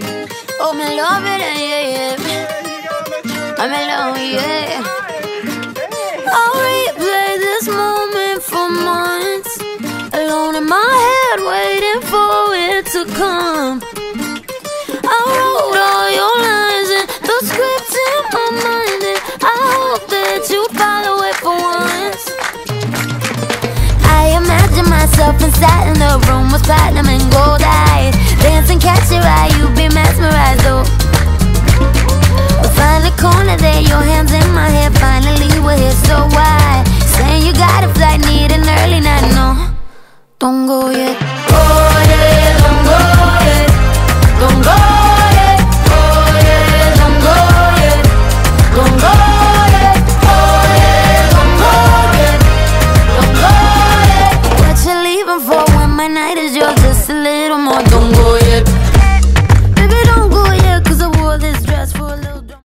Oh, me love it, yeah, yeah. Oh, I'm in alone, yeah. I'll replay this moment for months. Alone in my head, waiting for it to come. I wrote all your lines and the script in my mind, and I hope that you follow it for once. I imagine myself inside, and the room was platinum and gold